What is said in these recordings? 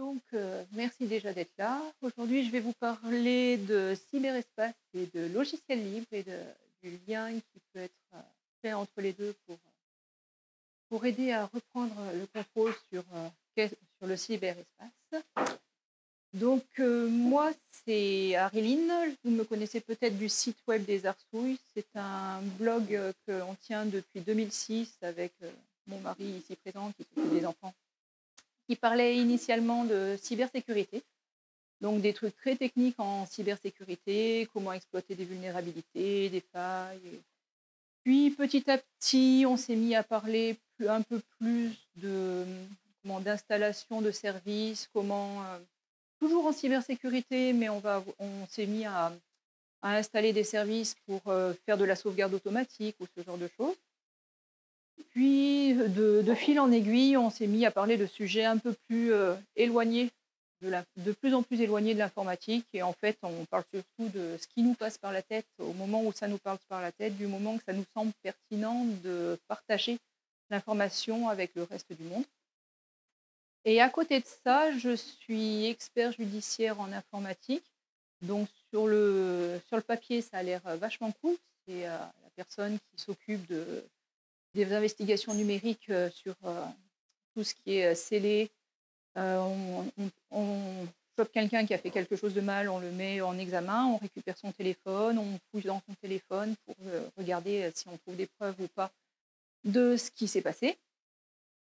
Donc, euh, merci déjà d'être là. Aujourd'hui, je vais vous parler de cyberespace et de logiciels libres et du lien qui peut être euh, fait entre les deux pour, pour aider à reprendre le contrôle sur, euh, sur le cyberespace. Donc, moi, c'est Ariline. Vous me connaissez peut-être du site web des Arsouilles. C'est un blog que l'on tient depuis 2006 avec mon mari ici présent qui s'occupe des enfants qui parlait initialement de cybersécurité. Donc des trucs très techniques en cybersécurité, comment exploiter des vulnérabilités, des failles. Puis petit à petit, on s'est mis à parler un peu plus de d'installation de services, comment euh, toujours en cybersécurité, mais on va on s'est mis à, installer des services pour euh, faire de la sauvegarde automatique ou ce genre de choses. Puis, de, fil en aiguille, on s'est mis à parler de sujets un peu plus euh, éloignés, de, plus en plus éloignés de l'informatique. Et en fait, on parle surtout de ce qui nous passe par la tête au moment où ça nous passe par la tête, du moment que ça nous semble pertinent de partager l'information avec le reste du monde. Et à côté de ça, je suis expert judiciaire en informatique. Donc sur le, sur le papier, ça a l'air vachement cool. C'est euh, la personne qui s'occupe de des investigations numériques euh, sur euh, tout ce qui est euh, scellé. on, chope quelqu'un qui a fait quelque chose de mal, on le met en examen, on récupère son téléphone, on fouille dans son téléphone pour regarder si on trouve des preuves ou pas de ce qui s'est passé.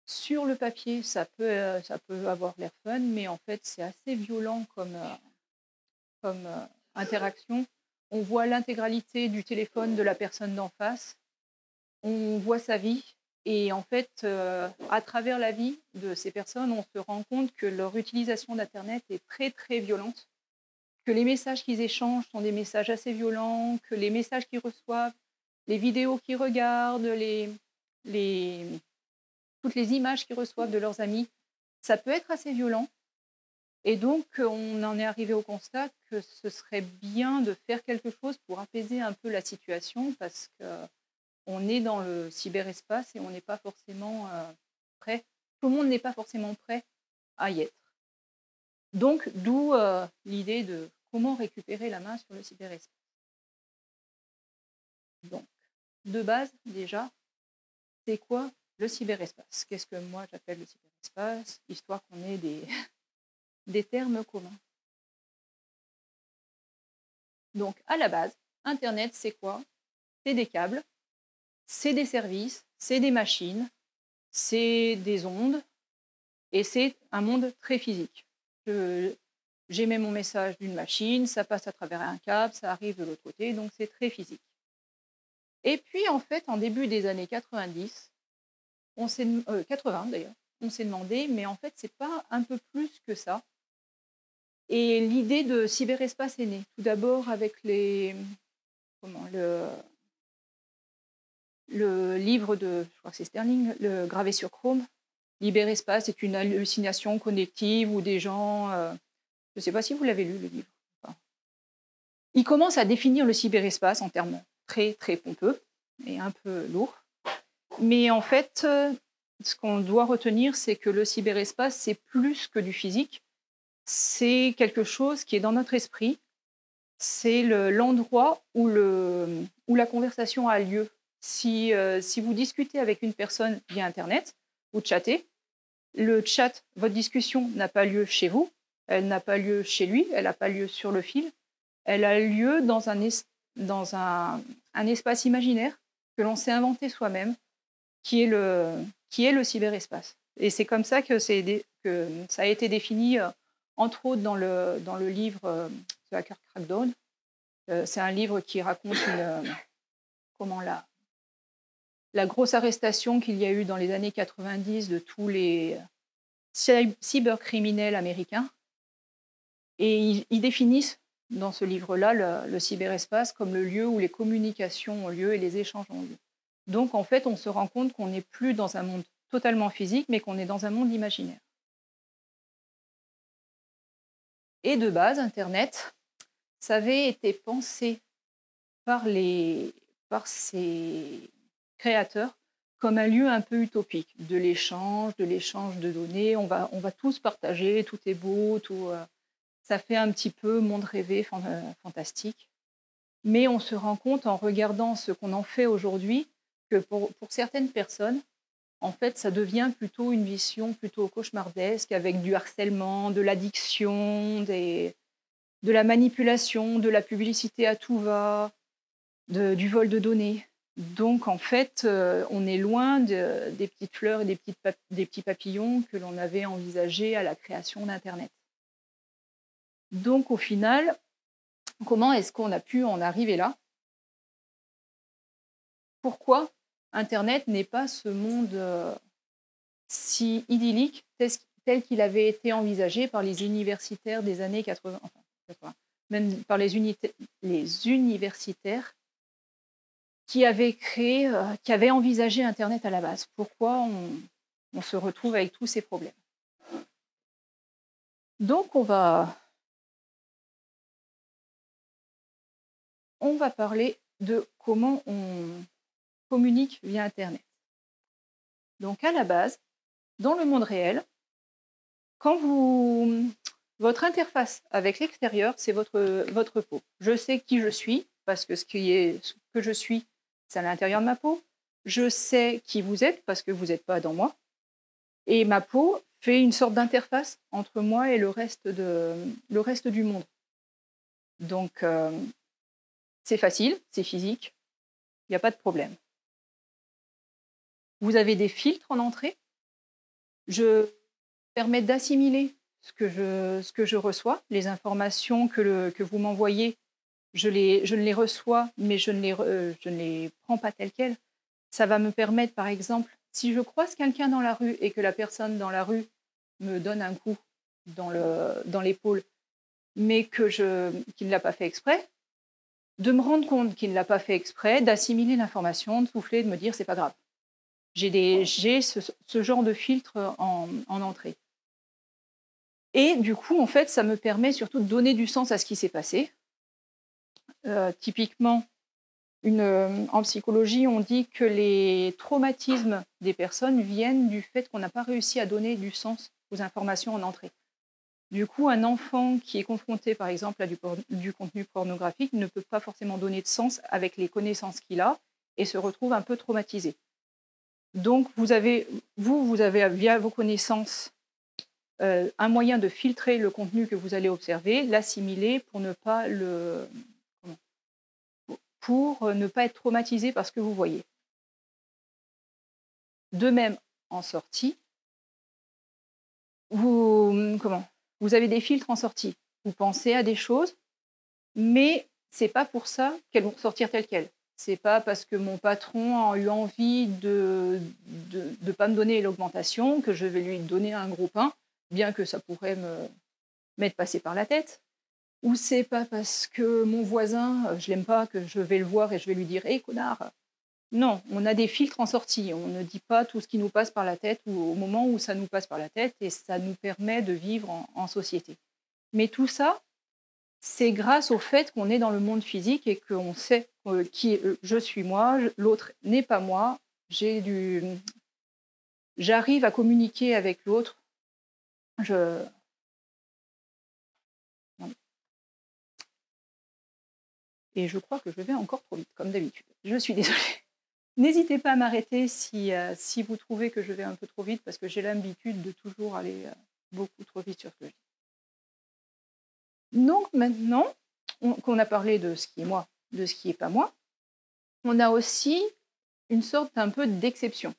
Sur le papier, ça peut, ça peut avoir l'air fun, mais en fait, c'est assez violent comme, comme interaction. On voit l'intégralité du téléphone de la personne d'en face on voit sa vie. Et en fait, euh, à travers la vie de ces personnes, on se rend compte que leur utilisation d'Internet est très, très violente, que les messages qu'ils échangent sont des messages assez violents, que les messages qu'ils reçoivent, les vidéos qu'ils regardent, les, les, toutes les images qu'ils reçoivent de leurs amis, ça peut être assez violent. Et donc, on en est arrivé au constat que ce serait bien de faire quelque chose pour apaiser un peu la situation parce que on est dans le cyberespace et on n'est pas forcément euh, prêt. Tout le monde n'est pas forcément prêt à y être. Donc, d'où euh, l'idée de comment récupérer la main sur le cyberespace. Donc, de base, déjà, c'est quoi le cyberespace? Qu'est-ce que moi j'appelle le cyberespace? Histoire qu'on ait des, des termes communs. Donc, à la base, Internet, c'est quoi? C'est des câbles c'est des services, c'est des machines, c'est des ondes, et c'est un monde très physique. J'émets mon message d'une machine, ça passe à travers un câble, ça arrive de l'autre côté, donc c'est très physique. Et puis en fait, en début des années 90, on s'est 80 euh, d'ailleurs, on s'est demandé, mais en fait, c'est pas un peu plus que ça. Et l'idée de cyberespace est née. Tout d'abord avec les comment le le livre de, je crois que c'est Sterling, le gravé sur Chrome, Libérespace est une hallucination connective où des gens, euh, je ne sais pas si vous l'avez lu le livre. Il commence à définir le cyberespace en termes très très pompeux et un peu lourds. Mais en fait, euh, ce qu'on doit retenir, c'est que le cyberespace, c'est plus que du physique. C'est quelque chose qui est dans notre esprit. C'est l'endroit où, où la conversation a lieu euh, si, vous discutez avec une personne via Internet, vous chattez, le chat, votre discussion n'a pas lieu chez vous, elle n'a pas lieu chez lui, elle n'a pas lieu sur le fil, elle a lieu dans un, dans un, espace imaginaire que l'on s'est inventé soi-même, qui, est le, qui est le cyberespace. Et c'est comme ça que, que, ça a été défini, euh, entre autres dans le, dans le livre euh, The Hacker Crackdown. c'est un livre qui raconte comment la, la grosse arrestation qu'il y a eu dans les années 90 de tous les cybercriminels américains. Et ils, définissent dans ce livre-là le, cyberespace comme le lieu où les communications ont lieu et les échanges ont lieu. Donc en fait, on se rend compte qu'on n'est plus dans un monde totalement physique, mais qu'on est dans un monde imaginaire. Et de base, Internet, ça avait été pensé par, les, par ces créateurs comme un lieu un peu utopique, de l'échange, de l'échange de données. On va, on va tous partager, tout est beau, tout, euh, ça fait un petit peu monde rêvé, euh, fantastique. Mais on se rend compte en regardant ce qu'on en fait aujourd'hui que pour, certaines personnes, en fait, ça devient plutôt une vision plutôt cauchemardesque avec du harcèlement, de l'addiction, de la manipulation, de la publicité à tout va, du vol de données. Donc, en fait, euh, on est loin de, des petites fleurs et des, petits papillons que l'on avait envisagés à la création d'Internet. Donc, au final, comment est-ce qu'on a pu en arriver là? Pourquoi Internet n'est pas ce monde euh, si idyllique tel qu'il avait été envisagé par les universitaires des années 80, enfin, même par les universitaires qui avait créé, euh, qui avait envisagé Internet à la base. Pourquoi on, se retrouve avec tous ces problèmes? Donc on va, on va parler de comment on communique via Internet. Donc à la base, dans le monde réel, quand vous votre interface avec l'extérieur, c'est votre, votre peau. Je sais qui je suis parce que ce, qui est, ce que je suis, c'est à l'intérieur de ma peau. Je sais qui vous êtes parce que vous n'êtes pas dans moi. Et ma peau fait une sorte d'interface entre moi et le reste, du monde. Donc, euh, c'est facile, c'est physique, il n'y a pas de problème. Vous avez des filtres en entrée. Je permets d'assimiler ce, que je, reçois, les informations que vous m'envoyez je, les, ne les reçois, mais je ne les, euh, je ne les prends pas telles quelles. Ça va me permettre, par exemple, si je croise quelqu'un dans la rue et que la personne dans la rue me donne un coup dans, le, dans l'épaule, mais que qu'il ne l'a pas fait exprès, de me rendre compte qu'il ne l'a pas fait exprès, d'assimiler l'information, de souffler, de me dire c'est pas grave. J'ai ce, ce, genre de filtre en, en entrée. Et du coup, en fait, ça me permet surtout de donner du sens à ce qui s'est passé, euh, typiquement, euh, en psychologie, on dit que les traumatismes des personnes viennent du fait qu'on n'a pas réussi à donner du sens aux informations en entrée. Du coup, un enfant qui est confronté, par exemple, à du, contenu pornographique ne peut pas forcément donner de sens avec les connaissances qu'il a et se retrouve un peu traumatisé. Donc, vous avez, vous, vous avez via vos connaissances euh, un moyen de filtrer le contenu que vous allez observer, l'assimiler pour ne pas le, pour euh, ne pas être traumatisé par ce que vous voyez. De même, en sortie, vous, hum, comment, vous avez des filtres en sortie. Vous pensez à des choses, mais c'est pas pour ça qu'elles vont sortir telles quelles. C'est pas parce que mon patron a eu envie de ne de, pas me donner l'augmentation que je vais lui donner un gros pain, bien que ça pourrait me m'être passé par la tête ou c'est pas parce que mon voisin, euh, je l'aime pas, que je vais le voir et je vais lui dire Hé connard Non, on a des filtres en sortie. On ne dit pas tout ce qui nous passe par la tête ou au moment où ça nous passe par la tête et ça nous permet de vivre en, société. Mais tout ça, c'est grâce au fait qu'on est dans le monde physique et qu'on sait euh, qui euh, je suis moi, l'autre n'est pas moi. J'ai du, j'arrive à communiquer avec l'autre. Et je crois que je vais encore trop vite, comme d'habitude. Je suis désolée. N'hésitez pas à m'arrêter si, euh, si vous trouvez que je vais un peu trop vite, parce que j'ai l'habitude de toujours aller euh, beaucoup trop vite sur ce que. Donc maintenant qu'on a parlé de ce qui est moi, de ce qui n'est pas moi, on a aussi une sorte un peu d'exception.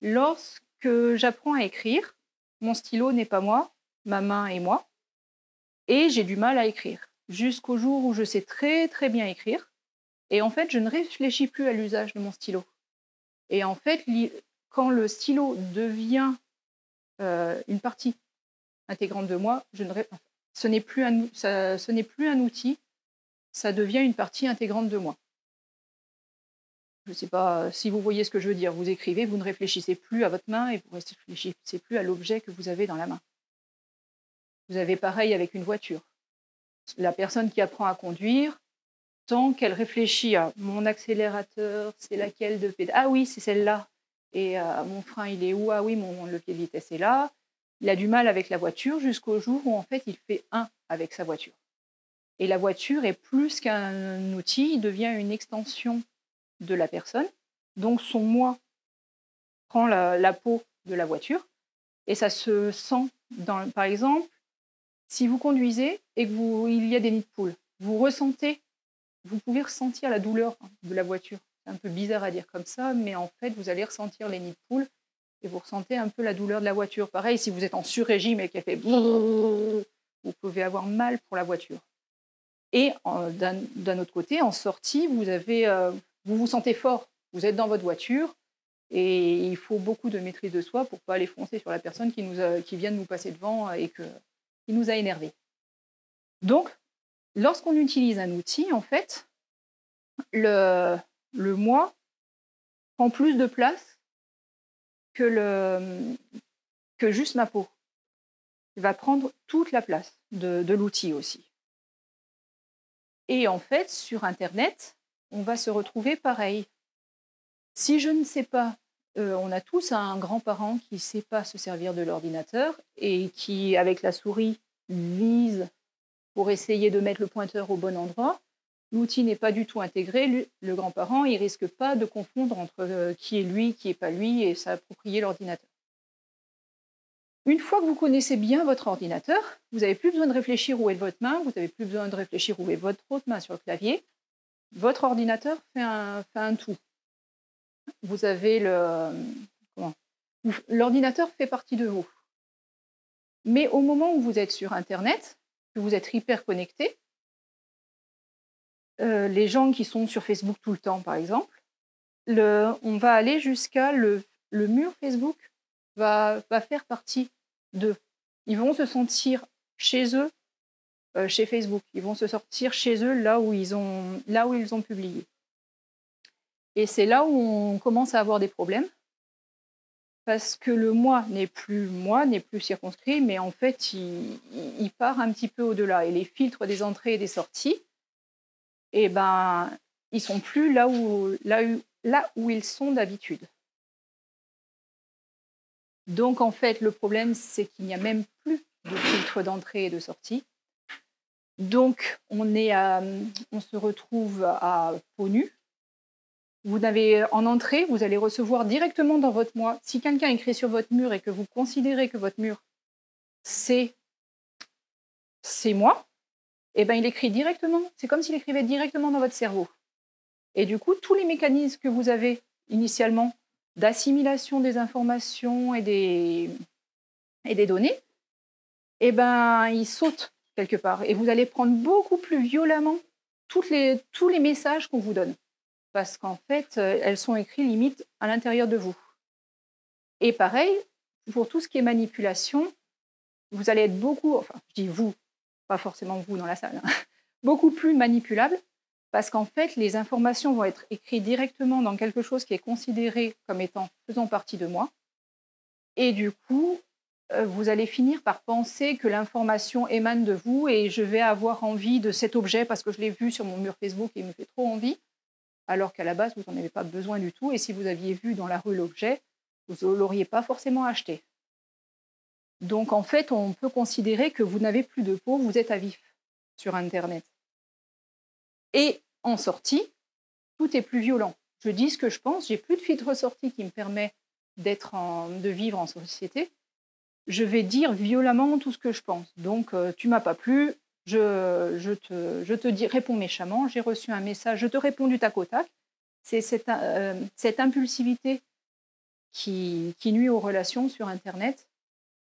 Lorsque j'apprends à écrire, mon stylo n'est pas moi, ma main est moi, et j'ai du mal à écrire jusqu'au jour où je sais très très bien écrire. Et en fait, je ne réfléchis plus à l'usage de mon stylo. Et en fait, quand le stylo devient euh, une partie intégrante de moi, je ne ce n'est plus, un, ce n'est plus un outil, ça devient une partie intégrante de moi. Je ne sais pas si vous voyez ce que je veux dire. Vous écrivez, vous ne réfléchissez plus à votre main et vous ne réfléchissez plus à l'objet que vous avez dans la main. Vous avez pareil avec une voiture la personne qui apprend à conduire, tant qu'elle réfléchit à mon accélérateur, c'est laquelle de pédale? Ah oui, c'est celle-là. Et euh, mon frein, il est où? Ah oui, mon levier de vitesse est là. Il a du mal avec la voiture jusqu'au jour où en fait il fait un avec sa voiture. Et la voiture est plus qu'un outil, il devient une extension de la personne. Donc son moi prend la, peau de la voiture et ça se sent dans, par exemple, si vous conduisez et qu'il y a des nids de poules, vous ressentez, vous pouvez ressentir la douleur de la voiture. C'est un peu bizarre à dire comme ça, mais en fait, vous allez ressentir les nids de poules et vous ressentez un peu la douleur de la voiture. Pareil, si vous êtes en sur-régime et qu'elle fait vous pouvez avoir mal pour la voiture. Et d'un autre côté, en sortie, vous, avez, euh, vous vous sentez fort. Vous êtes dans votre voiture et il faut beaucoup de maîtrise de soi pour pas aller foncer sur la personne qui, qui vient de nous passer devant et que, nous a énervés. Donc, lorsqu'on utilise un outil, en fait, le, moi prend plus de place que, le, que juste ma peau. Il va prendre toute la place de l'outil aussi. Et en fait, sur Internet, on va se retrouver pareil. Si je ne sais pas, euh, on a tous un grand-parent qui ne sait pas se servir de l'ordinateur et qui, avec la souris, vise pour essayer de mettre le pointeur au bon endroit. L'outil n'est pas du tout intégré. Le grand-parent, il risque pas de confondre entre euh, qui est lui, qui n'est pas lui et s'approprier l'ordinateur. Une fois que vous connaissez bien votre ordinateur, vous n'avez plus besoin de réfléchir où est votre main, vous n'avez plus besoin de réfléchir où est votre autre main sur le clavier. Votre ordinateur fait un, fait un tout. Vous avez le. L'ordinateur fait partie de vous. Mais au moment où vous êtes sur Internet, que vous êtes hyper connecté, euh, les gens qui sont sur Facebook tout le temps, par exemple, le, on va aller jusqu'à le, le mur Facebook va, va faire partie d'eux. Ils vont se sentir chez eux, euh, chez Facebook. Ils vont se sortir chez eux là où ils ont, là où ils ont publié. Et c'est là où on commence à avoir des problèmes. Parce que le moi n'est plus moi, n'est plus circonscrit, mais en fait, il, part un petit peu au-delà. Et les filtres des entrées et des sorties, eh ben, ils sont plus là où, là où, là où ils sont d'habitude. Donc en fait, le problème, c'est qu'il n'y a même plus de filtre d'entrée et de sortie. Donc on, est on se retrouve à peau nue. Vous avez en entrée, vous allez recevoir directement dans votre moi. Si quelqu'un écrit sur votre mur et que vous considérez que votre mur c'est c'est moi, eh ben il écrit directement. C'est comme s'il écrivait directement dans votre cerveau. Et du coup, tous les mécanismes que vous avez initialement d'assimilation des informations et des, et des données, eh ben, ils sautent quelque part. Et vous allez prendre beaucoup plus violemment toutes les, tous les messages qu'on vous donne. Parce qu'en fait, euh, elles sont écrites limite à l'intérieur de vous. Et pareil, pour tout ce qui est manipulation, vous allez être beaucoup, enfin, je dis vous, pas forcément vous dans la salle, hein, beaucoup plus manipulable parce qu'en fait, les informations vont être écrites directement dans quelque chose qui est considéré comme étant faisant partie de moi. Et du coup, euh, vous allez finir par penser que l'information émane de vous et je vais avoir envie de cet objet parce que je l'ai vu sur mon mur Facebook et il me fait trop envie, alors qu'à la base, vous n'en avez pas besoin du tout. Et si vous aviez vu dans la rue l'objet, vous ne l'auriez pas forcément acheté. Donc en fait, on peut considérer que vous n'avez plus de peau, vous êtes à vif sur Internet. Et en sortie, tout est plus violent. Je dis ce que je pense, j'ai plus de filtre sortie qui me permet d'être de vivre en société. Je vais dire violemment tout ce que je pense. Donc, tu euh, tu m'as pas plu, je, te, réponds méchamment, j'ai reçu un message, je te réponds du tac au tac. C'est cette, euh, impulsivité qui, qui nuit aux relations sur Internet,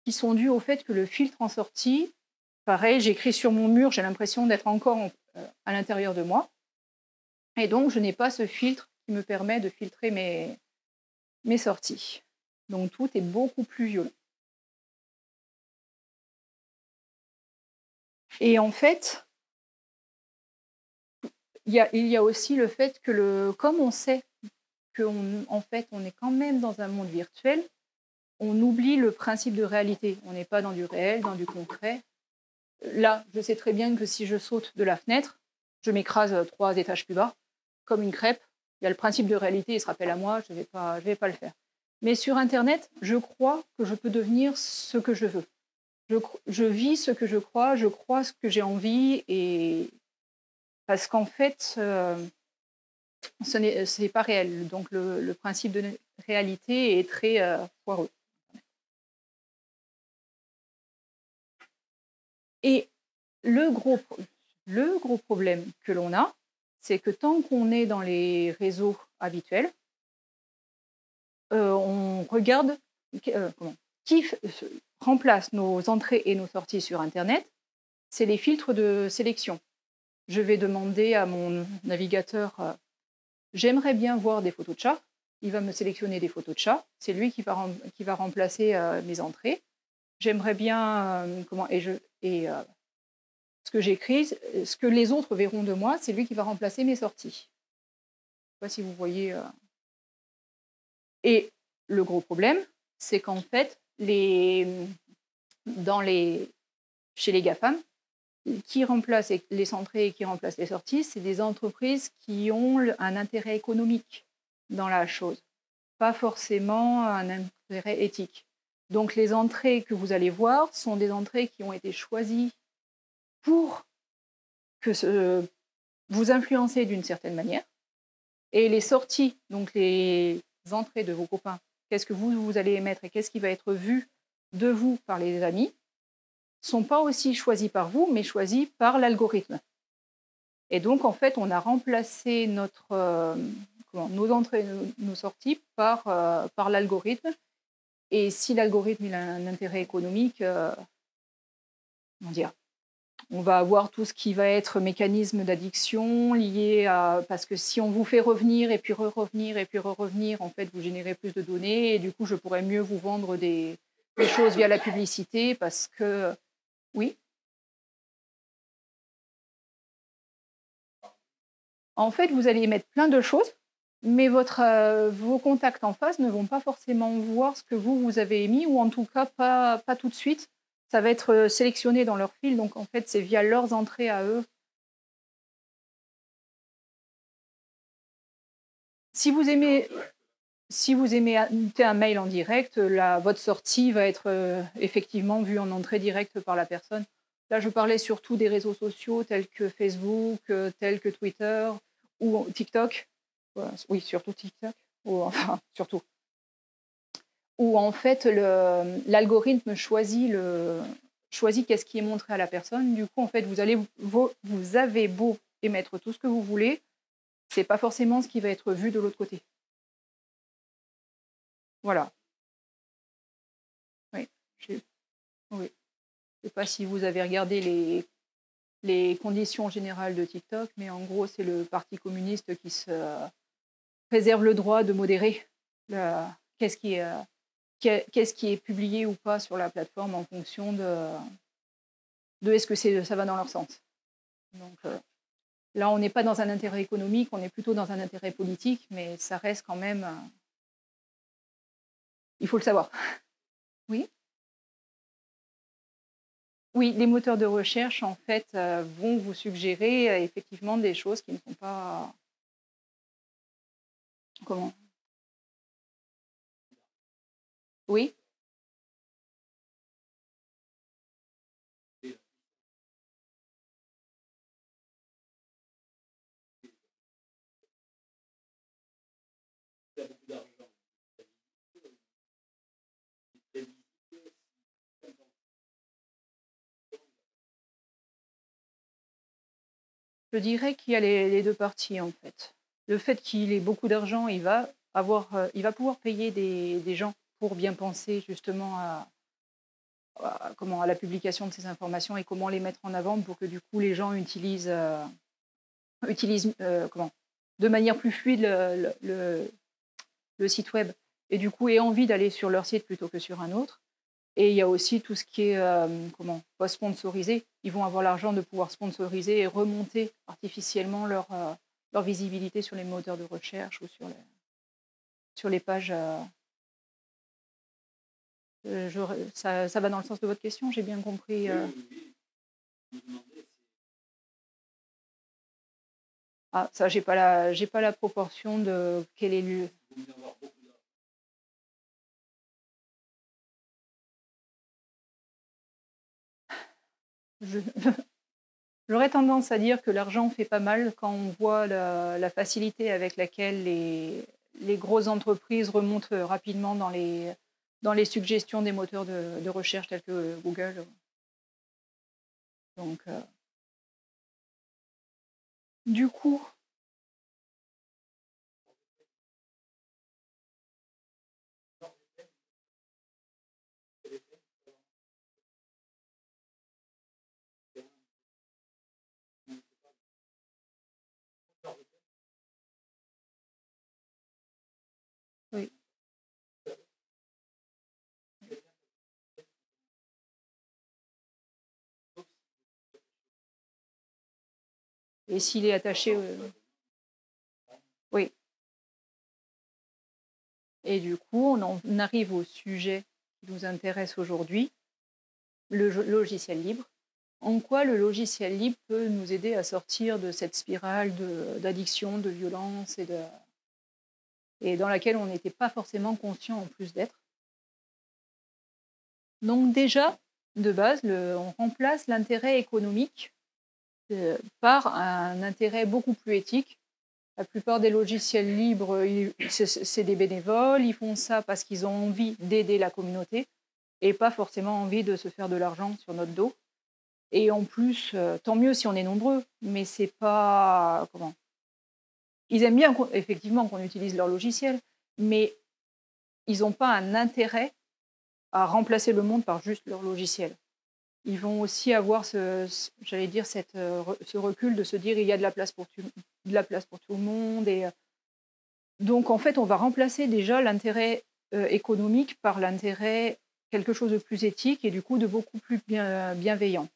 qui sont dues au fait que le filtre en sortie, pareil, j'écris sur mon mur, j'ai l'impression d'être encore euh, à l'intérieur de moi. Et donc, je n'ai pas ce filtre qui me permet de filtrer mes, mes sorties. Donc, tout est beaucoup plus violent. Et en fait, il y, a, aussi le fait que, comme on sait qu'en fait, est quand même dans un monde virtuel, on oublie le principe de réalité. On n'est pas dans du réel, dans du concret. Là, je sais très bien que si je saute de la fenêtre, je m'écrase trois étages plus bas, comme une crêpe. Il y a le principe de réalité, il se rappelle à moi, je ne vais pas le faire. Mais sur Internet, je crois que je peux devenir ce que je veux. Je, vis ce que je crois, je crois ce que j'ai envie, et parce qu'en fait, euh, ce n'est pas réel. Donc le, principe de réalité est très euh, foireux. Et le gros, le gros problème que l'on a, c'est que tant qu'on est dans les réseaux habituels, euh, on regarde euh, qui remplace nos entrées et nos sorties sur Internet, c'est les filtres de sélection. Je vais demander à mon navigateur, euh, j'aimerais bien voir des photos de chats. Il va me sélectionner des photos de chats. C'est lui qui va, qui va remplacer mes entrées. J'aimerais bien, comment, et, et ce que j'écris, ce que les autres verront de moi, c'est lui qui va remplacer mes sorties. Je ne sais pas si vous voyez. Et le gros problème, c'est qu'en fait, dans les, chez les GAFAM, qui remplacent les centrés et qui remplacent les sorties, c'est des entreprises qui ont un intérêt économique dans la chose, pas forcément un intérêt éthique. Donc les entrées que vous allez voir sont des entrées qui ont été choisies pour que vous influencer d'une certaine manière. Et les sorties, donc les entrées de vos copains, qu'est-ce que vous, vous allez émettre et qu'est-ce qui va être vu de vous par les amis, sont pas aussi choisis par vous, mais choisis par l'algorithme. Et donc, en fait, on a remplacé notre, euh, nos entrées, nos, sorties par, euh, par l'algorithme. Et si l'algorithme a un intérêt économique, euh, on dire, on va avoir tout ce qui va être mécanisme d'addiction lié à parce que si on vous fait revenir et puis re-revenir et puis re-revenir, en fait, vous générez plus de données et du coup, je pourrais mieux vous vendre des, choses via la publicité parce que oui. En fait, vous allez mettre plein de choses, mais euh, vos contacts en face ne vont pas forcément voir ce que vous, vous avez émis, ou en tout cas pas tout de suite ça va être euh, sélectionné dans leur fil. Donc, en fait, c'est via leurs entrées à eux. Si vous aimez, si vous aimez un mail en direct, la, votre sortie va être euh, effectivement vue en entrée directe par la personne. Là, je parlais surtout des réseaux sociaux tels que Facebook, euh, tels que Twitter ou TikTok. Oui, surtout TikTok. Ou, enfin, surtout où en fait l'algorithme choisit, le, choisit qu'est-ce qui est montré à la personne. Du coup, en fait, vous, allez, vous, vous avez beau émettre tout ce que vous voulez, c'est pas forcément ce qui va être vu de l'autre côté. Voilà. Oui. Je ne sais pas si vous avez regardé les, les conditions générales de TikTok, mais en gros, c'est le Parti communiste qui se réserve le droit de modérer qu'est-ce qui est qu'est-ce qui est publié ou pas sur la plateforme en fonction de, de est-ce que ça va dans leur sens. Donc euh, là, on n'est pas dans un intérêt économique, on est plutôt dans un intérêt politique, mais ça reste quand même. Euh, il faut le savoir. Oui Oui, les moteurs de recherche, en fait, euh, vont vous suggérer effectivement des choses qui ne sont pas. Comment Oui. Je dirais qu'il y a les, deux parties en fait. Le fait qu'il ait beaucoup d'argent, il va avoir, euh, il va pouvoir payer des gens pour bien penser justement à, comment, à la publication de ces informations et comment les mettre en avant pour que du coup les gens utilisent, euh, utilisent euh, comment, de manière plus fluide le, site web et du coup aient envie d'aller sur leur site plutôt que sur un autre. Et il y a aussi tout ce qui est euh, comment pas sponsorisé. Ils vont avoir l'argent de pouvoir sponsoriser et remonter artificiellement leur, leur visibilité sur les moteurs de recherche ou sur les, sur les pages euh, je, ça, ça, va dans le sens de votre question, j'ai bien compris. Euh. Ah, ça, j'ai pas la, j'ai pas la proportion de quel élu. J'aurais tendance à dire que l'argent fait pas mal quand on voit la, la facilité avec laquelle les, les grosses entreprises remontent euh, rapidement dans les, dans les suggestions des moteurs de, recherche tels que Google. Donc, euh, du coup, Et s'il est attaché. Oui. Et du coup, on, en arrive au sujet qui nous intéresse aujourd'hui, le logiciel libre. En quoi le logiciel libre peut nous aider à sortir de cette spirale d'addiction, de, violence et, de, et dans laquelle on n'était pas forcément conscient en plus d'être? Donc déjà, de base, on remplace l'intérêt économique euh, par un intérêt beaucoup plus éthique. La plupart des logiciels libres, c'est des bénévoles, ils font ça parce qu'ils ont envie d'aider la communauté et pas forcément envie de se faire de l'argent sur notre dos. Et en plus, euh, tant mieux si on est nombreux, mais c'est pas comment? Ils aiment bien effectivement qu'on utilise leur logiciel, mais ils n'ont pas un intérêt à remplacer le monde par juste leur logiciel ils vont aussi avoir ce, j'allais dire cette, euh, ce recul de se dire il y a de la place pour tout, de la place pour tout le monde et euh, donc en fait on va remplacer déjà l'intérêt euh, économique par l'intérêt quelque chose de plus éthique et du coup de beaucoup plus bien, bienveillant.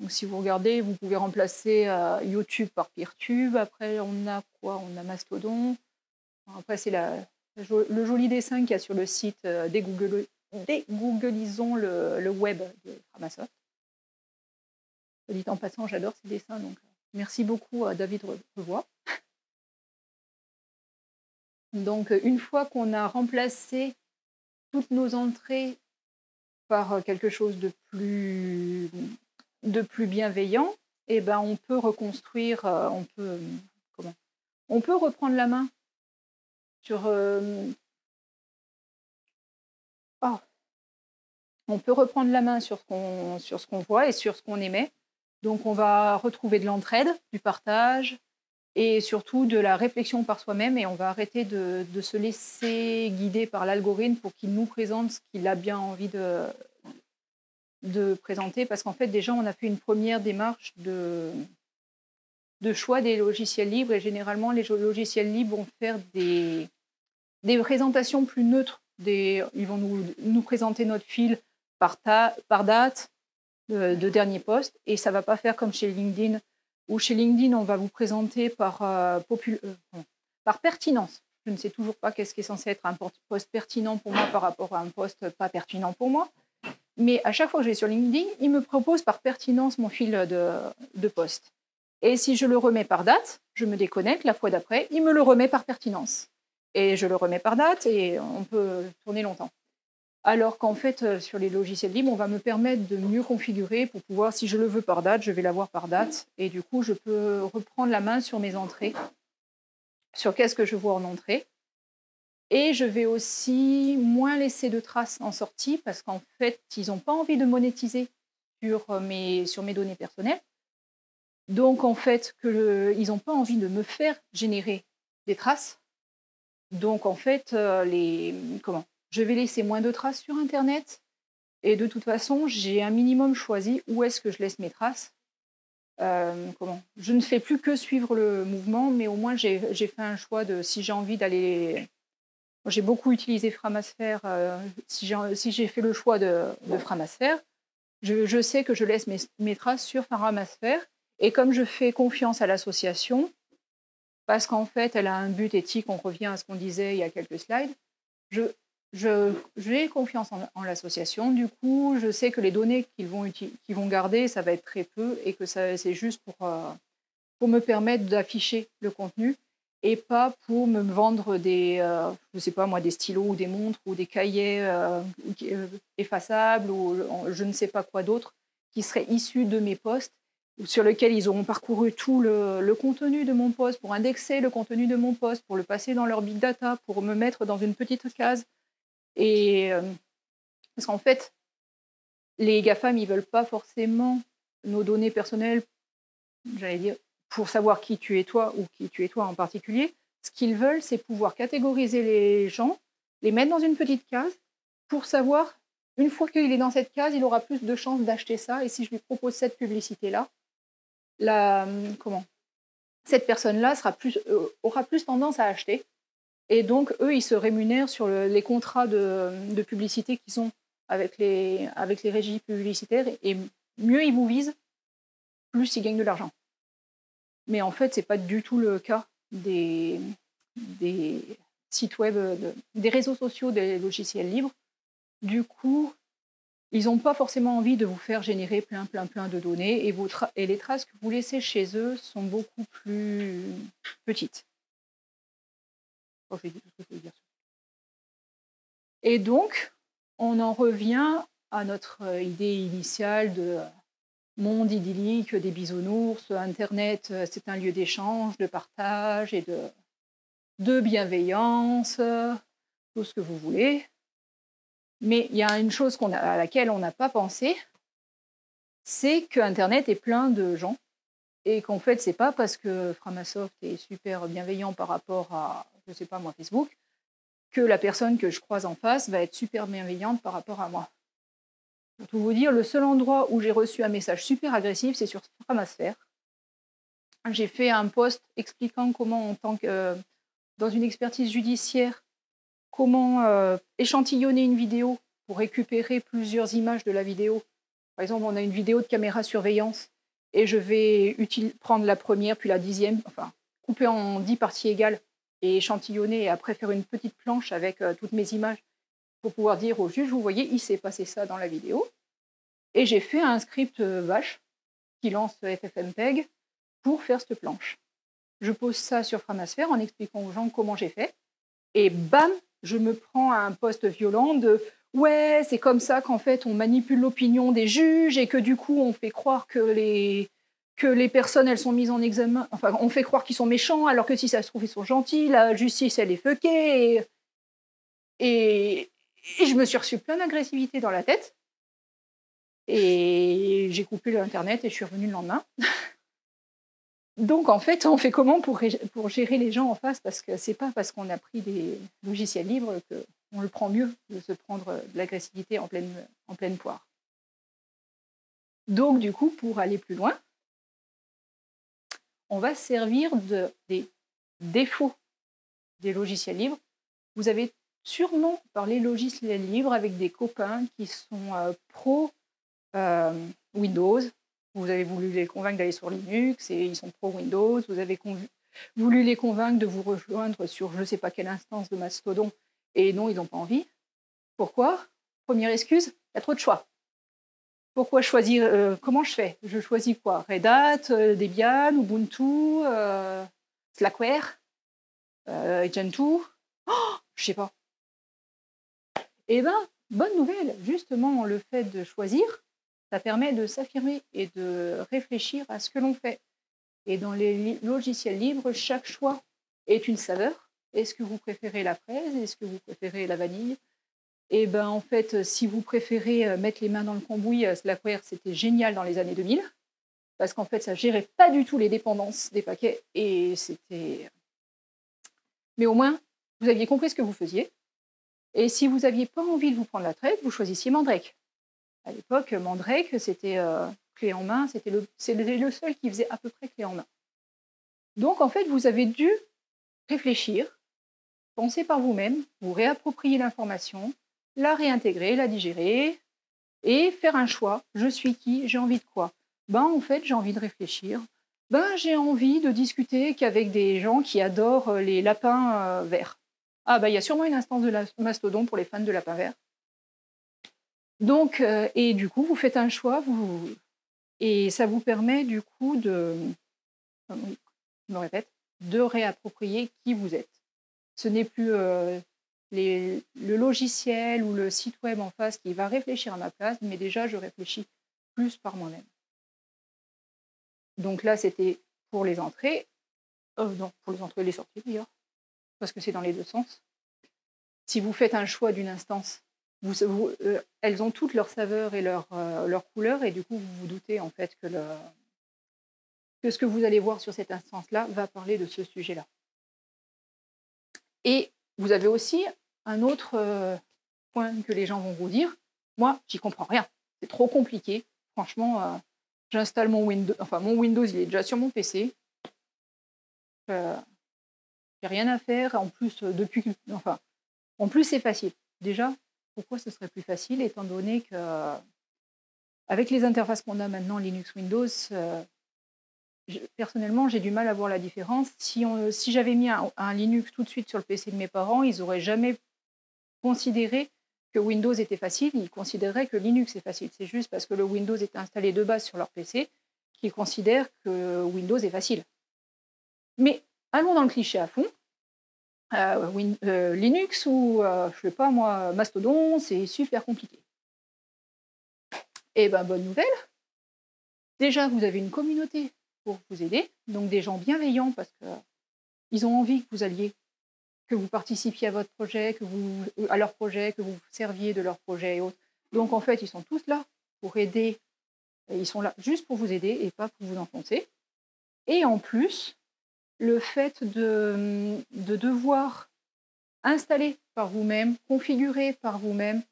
Donc si vous regardez, vous pouvez remplacer YouTube par PeerTube. Après on a quoi? On a Mastodon. Après c'est la, le joli dessin qu'il y a sur le site Dégooglisons le, le web de Framasoft dit en passant, j'adore ces dessins, donc euh, merci beaucoup à David Revoix. Donc, euh, une fois qu'on a remplacé toutes nos entrées par euh, quelque chose de plus, de plus bienveillant, eh ben, on peut reconstruire, on peut, comment On peut reprendre la main sur. Oh, on peut reprendre la main sur ce qu'on voit et sur ce qu'on émet donc on va retrouver de l'entraide, du partage et surtout de la réflexion par soi-même. Et on va arrêter de, se laisser guider par l'algorithme pour qu'il nous présente ce qu'il a bien envie de, présenter. Parce qu'en fait déjà on a fait une première démarche de, choix des logiciels libres. Et généralement les logiciels libres vont faire des, présentations plus neutres. Ils vont nous, présenter notre fil par date, de, dernier poste. Et ça ne va pas faire comme chez LinkedIn, où chez LinkedIn, on va vous présenter par, euh, euh, par pertinence. Je ne sais toujours pas qu'est-ce qui est censé être un poste pertinent pour moi par rapport à un poste pas pertinent pour moi. Mais à chaque fois que je vais sur LinkedIn, il me propose par pertinence mon fil de, de poste. Et si je le remets par date, je me déconnecte la fois d'après, il me le remet par pertinence. Et je le remets par date et on peut tourner longtemps alors qu'en fait, euh, sur les logiciels libres, on va me permettre de mieux configurer pour pouvoir, si je le veux par date, je vais l'avoir par date. Et du coup, je peux reprendre la main sur mes entrées, sur qu'est-ce que je vois en entrée. Et je vais aussi moins laisser de traces en sortie parce qu'en fait, ils n'ont pas envie de monétiser sur euh, mes, sur mes données personnelles. Donc, en fait, ils n'ont pas envie de me faire générer des traces. Donc, en fait, euh, les, comment je vais laisser moins de traces sur Internet. Et de toute façon, j'ai un minimum choisi où est-ce que je laisse mes traces? Euh, comment? Je ne fais plus que suivre le mouvement, mais au moins j'ai fait un choix de si j'ai envie d'aller. J'ai beaucoup utilisé Framasphère. Euh, si j'ai fait le choix de, de Framasphère, je, sais que je laisse mes, traces sur Framasphère. Et comme je fais confiance à l'association, parce qu'en fait, elle a un but éthique, on revient à ce qu'on disait il y a quelques slides, je, j'ai confiance en, l'association. Du coup, je sais que les données qu'ils vont, vont garder, ça va être très peu et que c'est juste pour, euh, pour me permettre d'afficher le contenu et pas pour me vendre des, euh, je sais pas moi, des stylos ou des montres ou des cahiers euh, effaçables ou je ne sais pas quoi d'autre qui seraient issus de mes posts, sur lesquels ils auront parcouru tout le, contenu de mon post, pour indexer le contenu de mon post, pour le passer dans leur big data, pour me mettre dans une petite case. Et euh, parce qu'en fait, les GAFAM, ils veulent pas forcément nos données personnelles, j'allais dire, pour savoir qui tu es toi ou qui tu es toi en particulier. Ce qu'ils veulent, c'est pouvoir catégoriser les gens, les mettre dans une petite case pour savoir, une fois qu'il est dans cette case, il aura plus de chances d'acheter ça. Et si je lui propose cette publicité-là, la, comment cette personne-là euh, aura plus tendance à acheter. Et donc, eux, ils se rémunèrent sur les contrats de, publicité qu'ils ont avec les, avec régies publicitaires. Et mieux ils vous visent, plus ils gagnent de l'argent. Mais en fait, ce n'est pas du tout le cas des, sites web, des réseaux sociaux, des logiciels libres. Du coup, ils n'ont pas forcément envie de vous faire générer plein, plein, plein de données et les traces que vous laissez chez eux sont beaucoup plus petites. Et donc, on en revient à notre idée initiale de monde idyllique des bisounours, Internet, c'est un lieu d'échange, de partage et de, de bienveillance, tout ce que vous voulez. Mais il y a une chose à laquelle on n'a pas pensé, c'est que Internet est plein de gens et qu'en fait, c'est pas parce que Framasoft est super bienveillant par rapport à, je sais pas moi, Facebook, que la personne que je croise en face va être super bienveillante par rapport à moi. Pour tout vous dire, le seul endroit où j'ai reçu un message super agressif, c'est sur Framasphère. J'ai fait un post expliquant comment, en tant que, euh, dans une expertise judiciaire, comment euh, échantillonner une vidéo pour récupérer plusieurs images de la vidéo. Par exemple, on a une vidéo de caméra surveillance et je vais prendre la première, puis la dixième, enfin, couper en dix parties égales et échantillonner et après faire une petite planche avec euh, toutes mes images pour pouvoir dire au juge, vous voyez, il s'est passé ça dans la vidéo. Et j'ai fait un script euh, vache qui lance FFmpeg pour faire cette planche. Je pose ça sur Framasphere en expliquant aux gens comment j'ai fait. Et bam, je me prends un poste violent de ouais, c'est comme ça qu'en fait on manipule l'opinion des juges et que du coup on fait croire que les que les personnes elles sont mises en examen, enfin on fait croire qu'ils sont méchants alors que si ça se trouve ils sont gentils, la justice elle est fuckée et, je me suis reçu plein d'agressivité dans la tête et j'ai coupé l'internet et je suis revenue le lendemain. Donc en fait, on fait comment pour, pour gérer les gens en face? Parce que c'est pas parce qu'on a pris des logiciels libres qu'on le prend mieux de se prendre de l'agressivité en pleine, en pleine poire. Donc du coup, pour aller plus loin, on va servir de, des défauts des logiciels libres. Vous avez sûrement parlé logiciels libres avec des copains qui sont euh, pro euh, Windows, vous avez voulu les convaincre d'aller sur Linux et ils sont pro Windows. Vous avez voulu les convaincre de vous rejoindre sur je ne sais pas quelle instance de Mastodon et non, ils n'ont pas envie. Pourquoi? Première excuse, il y a trop de choix. Pourquoi choisir euh, Comment je fais? Je choisis quoi? Red Hat, euh, Debian, Ubuntu, euh, Slackware, Gentoo? Oh, Je sais pas. Eh bien, bonne nouvelle, justement, le fait de choisir, ça permet de s'affirmer et de réfléchir à ce que l'on fait. Et dans les logiciels libres, chaque choix est une saveur. Est-ce que vous préférez la fraise? Est-ce que vous préférez la vanille? Et ben en fait, si vous préférez euh, mettre les mains dans le cambouis, euh, Slackware, c'était génial dans les années 2000 parce qu'en fait, ça gérait pas du tout les dépendances des paquets et c'était. Mais au moins, vous aviez compris ce que vous faisiez. Et si vous n'aviez pas envie de vous prendre la traite, vous choisissiez Mandrake. À l'époque, Mandrake, c'était euh, clé en main, c'était le, le seul qui faisait à peu près clé en main. Donc, en fait, vous avez dû réfléchir, penser par vous-même, vous réapproprier l'information, la réintégrer, la digérer et faire un choix. Je suis qui J'ai envie de quoi? Ben, en fait, j'ai envie de réfléchir. Ben, j'ai envie de discuter qu'avec des gens qui adorent euh, les lapins euh, verts. Ah, ben, il y a sûrement une instance de mastodon pour les fans de lapins verts. Donc, euh, et du coup, vous faites un choix, vous, et ça vous permet du coup de, je me répète, de réapproprier qui vous êtes. Ce n'est plus le logiciel ou le site web en face qui va réfléchir à ma place, mais déjà je réfléchis plus par moi-même. Donc là, c'était pour les entrées, euh, non, pour les entrées et les sorties d'ailleurs, parce que c'est dans les deux sens. Si vous faites un choix d'une instance, euh, elles ont toutes leurs saveurs et leur couleurs, et du coup, vous vous doutez en fait que, que ce que vous allez voir sur cette instance-là va parler de ce sujet-là. Et vous avez aussi un autre euh, point que les gens vont vous dire. Moi, j'y comprends rien. C'est trop compliqué. Franchement, euh, j'installe mon Windows. Enfin, mon Windows, il est déjà sur mon PC. Euh, j'ai rien à faire. En plus, depuis. Enfin, en plus, c'est facile. Déjà, pourquoi ce serait plus facile étant donné que, avec les interfaces qu'on a maintenant, Linux, Windows, personnellement, j'ai du mal à voir la différence. Si, si j'avais mis un, Linux tout de suite sur le PC de mes parents, ils n'auraient jamais considéré que Windows était facile. Ils considéraient que Linux est facile. C'est juste parce que le Windows est installé de base sur leur PC qu'ils considèrent que Windows est facile. Mais allons dans le cliché à fond. Euh, euh, Linux ou, euh, je sais pas moi, Mastodon, c'est super compliqué. Eh bien, bonne nouvelle. Déjà, vous avez une communauté pour vous aider. Donc des gens bienveillants parce qu'ils ont envie que vous alliez, que vous participiez à votre projet, que vous, à leur projet, que vous serviez de leur projet et autres. Donc en fait, ils sont tous là pour aider. ils sont là juste pour vous aider et pas pour vous enfoncer. Et en plus, le fait de, de devoir installer par vous-même, configurer par vous-même,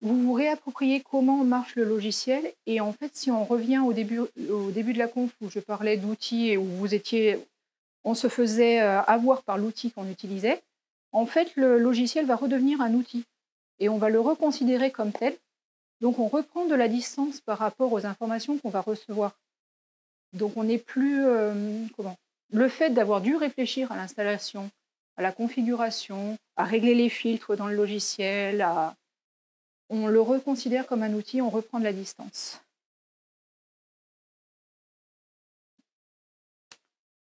vous vous réappropriez comment marche le logiciel. Et en fait, si on revient au début, au début de la conf où je parlais d'outils et où vous étiez, on se faisait euh, avoir par l'outil qu'on utilisait, en fait, le logiciel va redevenir un outil et on va le reconsidérer comme tel. Donc, on reprend de la distance par rapport aux informations qu'on va recevoir. Donc, on n'est plus euh, comment? Le fait d'avoir dû réfléchir à l'installation, à la configuration, à régler les filtres dans le logiciel, on le reconsidère comme un outil, on reprend de la distance.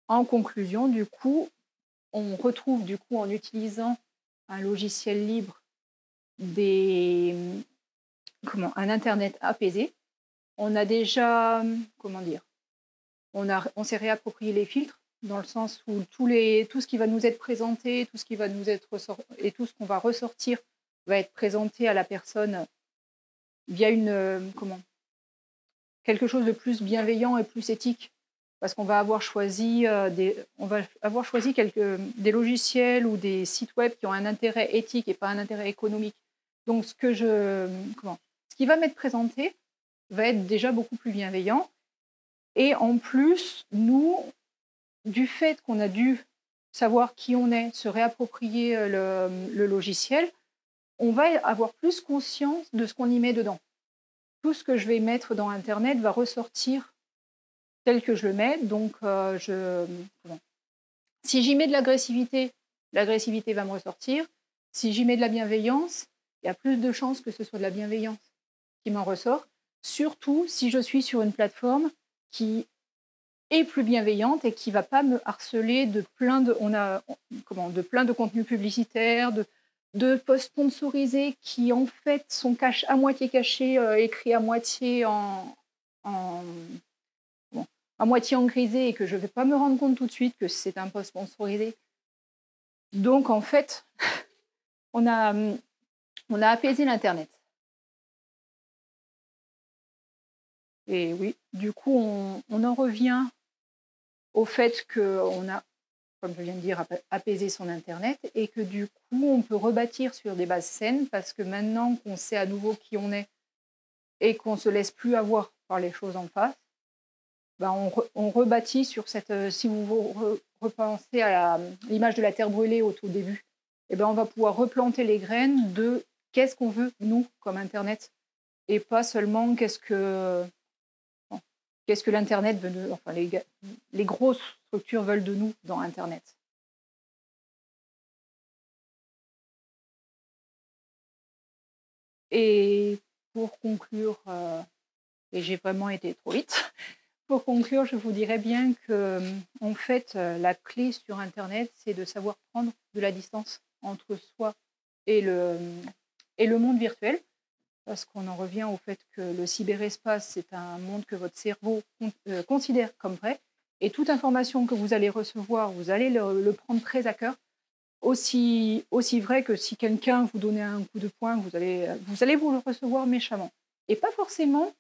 En conclusion, du coup, on retrouve du coup en utilisant un logiciel libre des, comment, un Internet apaisé. On a déjà, comment dire, on, s'est réapproprié les filtres dans le sens où tout ce qui va nous être présenté, tout ce qui va nous être et tout ce qu'on va ressortir va être présenté à la personne via une comment quelque chose de plus bienveillant et plus éthique parce qu'on va avoir choisi euh, des on va avoir choisi quelques des logiciels ou des sites web qui ont un intérêt éthique et pas un intérêt économique. Donc ce que je comment ce qui va m'être présenté va être déjà beaucoup plus bienveillant et en plus nous du fait qu'on a dû savoir qui on est, se réapproprier euh, le logiciel, on va avoir plus conscience de ce qu'on y met dedans. Tout ce que je vais mettre dans Internet va ressortir tel que je le mets. Donc, euh, je, si j'y mets de l'agressivité, l'agressivité va me ressortir. Si j'y mets de la bienveillance, il y a plus de chances que ce soit de la bienveillance qui m'en ressort. Surtout si je suis sur une plateforme qui est plus bienveillante et qui va pas me harceler de plein de, on a, comment, de plein de contenus publicitaires, de, posts sponsorisés qui en fait sont à moitié cachés, euh, écrits à moitié en, en à moitié en grisé et que je ne vais pas me rendre compte tout de suite que c'est un post sponsorisé. Donc en fait, on a, on a apaisé l'Internet. Et oui, du coup, on, on en revient au fait qu'on a comme je viens de dire, apaiser son Internet et que du coup, on peut rebâtir sur des bases saines parce que maintenant qu'on sait à nouveau qui on est et qu'on ne se laisse plus avoir par les choses en face, ben on, rebâtit sur cette. Euh, si vous repensez à l'image de la terre brûlée au tout début, eh ben on va pouvoir replanter les graines de qu'est-ce qu'on veut, nous, comme Internet, et pas seulement qu'est-ce que l'Internet veut de, enfin les, les grosses structures veulent de nous dans Internet. Et pour conclure, euh, et j'ai vraiment été trop vite, pour conclure, je vous dirais bien que en fait, euh, la clé sur Internet, c'est de savoir prendre de la distance entre soi et le, et le monde virtuel. parce qu'on en revient au fait que le cyberespace, c'est un monde que votre cerveau euh, considère comme vrai, et toute information que vous allez recevoir, vous allez le, prendre très à cœur, aussi, aussi vrai que si quelqu'un vous donnait un coup de poing, vous allez, vous allez vous le recevoir méchamment. Et pas forcément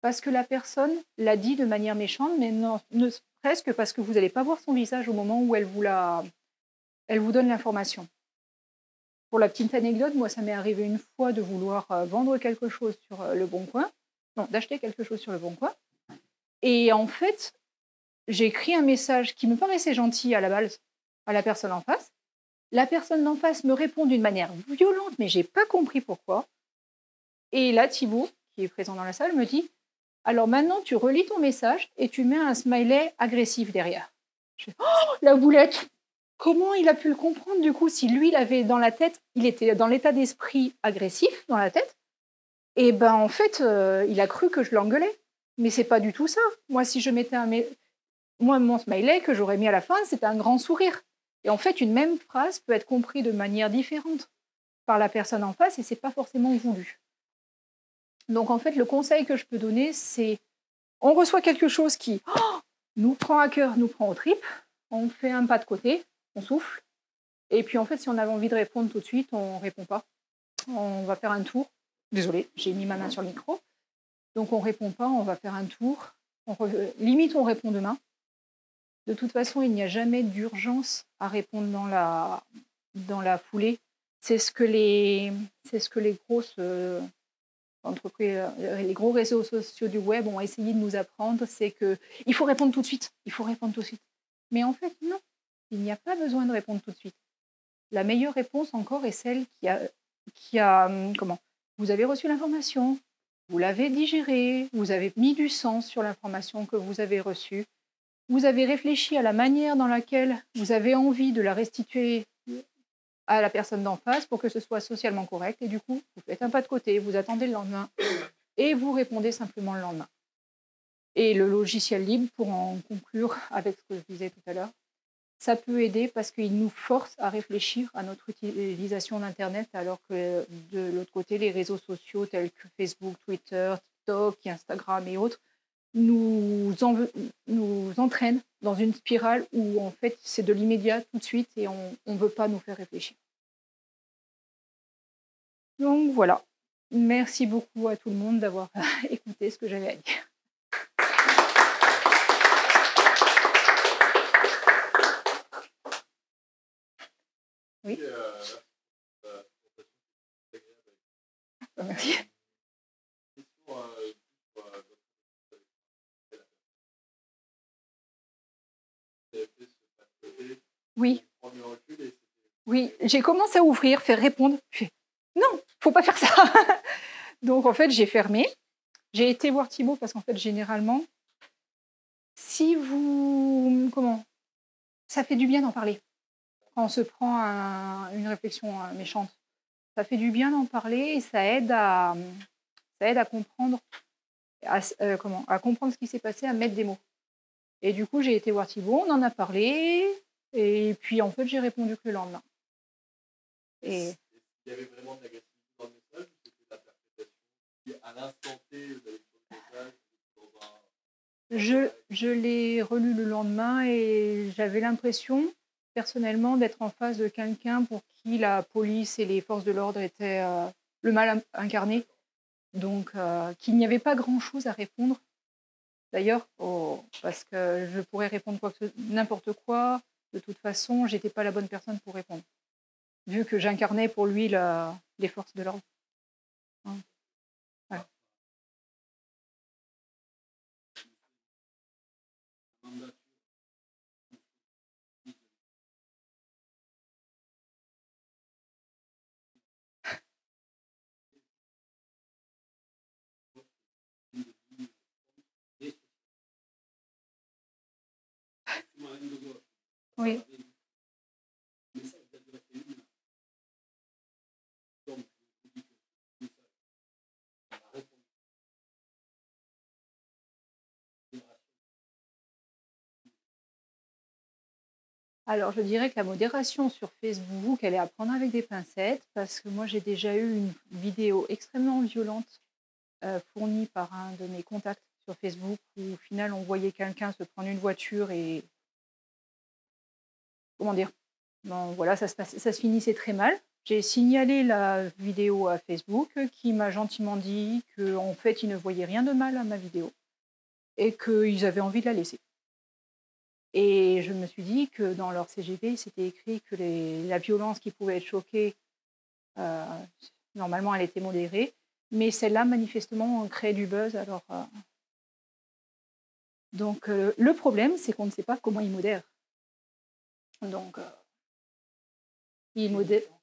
parce que la personne l'a dit de manière méchante, mais non, ne presque parce que vous n'allez pas voir son visage au moment où elle vous, donne l'information. Pour la petite anecdote, moi, ça m'est arrivé une fois de vouloir euh, vendre quelque chose sur euh, le Bon Coin, non, d'acheter quelque chose sur le Bon Coin. Et en fait, j'ai écrit un message qui me paraissait gentil à la base à la personne en face. La personne d'en face me répond d'une manière violente, mais j'ai pas compris pourquoi. Et là, Thibaut, qui est présent dans la salle, me dit Alors maintenant, tu relis ton message et tu mets un smiley agressif derrière. Je oh, la boulette Comment il a pu le comprendre du coup si lui il avait dans la tête, il était dans l'état d'esprit agressif dans la tête, et ben en fait euh, il a cru que je l'engueulais. Mais c'est pas du tout ça. Moi si je mettais un mon smiley que j'aurais mis à la fin c'était un grand sourire. Et en fait une même phrase peut être comprise de manière différente par la personne en face et c'est pas forcément voulu. Donc en fait le conseil que je peux donner c'est on reçoit quelque chose qui oh, nous prend à cœur, nous prend au trip, on fait un pas de côté, on souffle. Et puis en fait, si on avait envie de répondre tout de suite, on ne répond pas. On va faire un tour. Désolée, j'ai mis ma main sur le micro. Donc on répond pas, on va faire un tour. Limite, on répond demain. De toute façon, il n'y a jamais d'urgence à répondre dans la, foulée. C'est ce que les, c'est ce que les grosses euh, entreprises, euh, les gros réseaux sociaux du web ont essayé de nous apprendre, c'est que il faut répondre tout de suite. Il faut répondre tout de suite. Mais en fait, non. Il n'y a pas besoin de répondre tout de suite. La meilleure réponse encore est celle qui a, qui a hum, comment? Vous avez reçu l'information, vous l'avez digérée, vous avez mis du sens sur l'information que vous avez reçue, vous avez réfléchi à la manière dans laquelle vous avez envie de la restituer à la personne d'en face pour que ce soit socialement correct. Et du coup, vous faites un pas de côté, vous attendez le lendemain et vous répondez simplement le lendemain. Et le logiciel libre, pour en conclure avec ce que je disais tout à l'heure, ça peut aider parce qu'il nous force à réfléchir à notre utilisation d'Internet, alors que de l'autre côté, les réseaux sociaux tels que Facebook, Twitter, TikTok, Instagram et autres nous, nous entraînent dans une spirale où en fait c'est de l'immédiat tout de suite et on ne veut pas nous faire réfléchir. Donc voilà, merci beaucoup à tout le monde d'avoir écouté ce que j'avais à dire. Oui. Merci. Oui. Oui, j'ai commencé à ouvrir, faire répondre. Non, faut pas faire ça. Donc en fait, j'ai fermé. J'ai été voir Thibaut parce qu'en fait, généralement, si vous comment, ça fait du bien d'en parler quand on se prend une réflexion euh, méchante. Ça fait du bien d'en parler et ça aide à, ça aide à comprendre, à, euh, comment, à comprendre ce qui s'est passé, à mettre des mots. Et du coup, j'ai été voir Thibault, on en a parlé, et puis en fait, j'ai répondu que le lendemain. Et... Il y avait vraiment de l'agressivité dans le message ou c'était la perpétuation à l'instant T, vous avez le message je, je l'ai relu le lendemain et j'avais l'impression personnellement d'être en face de quelqu'un pour qui la police et les forces de l'ordre étaient euh, le mal incarné. Donc, euh, qu'il n'y avait pas grand-chose à répondre. D'ailleurs, parce que je pourrais répondre quoi que n'importe quoi. De toute façon, j'étais pas la bonne personne pour répondre, vu que j'incarnais pour lui les forces de l'ordre. Hein. Alors, je dirais que la modération sur Facebook, elle est à prendre avec des pincettes parce que moi, j'ai déjà eu une vidéo extrêmement violente euh, fournie par un de mes contacts sur Facebook où, au final, on voyait quelqu'un se prendre une voiture et. Comment dire Bon, voilà, ça se, finissait très mal. J'ai signalé la vidéo à Facebook qui m'a gentiment dit qu'en fait, ils ne voyaient rien de mal à ma vidéo et qu'ils avaient envie de la laisser. Et je me suis dit que dans leur CGV, c'était écrit que la violence qui pouvait être choquée, euh, normalement, elle était modérée. Mais celle-là, manifestement, crée du buzz. Alors, euh, donc, euh, le problème, c'est qu'on ne sait pas comment ils modèrent. Donc, ils modèrent.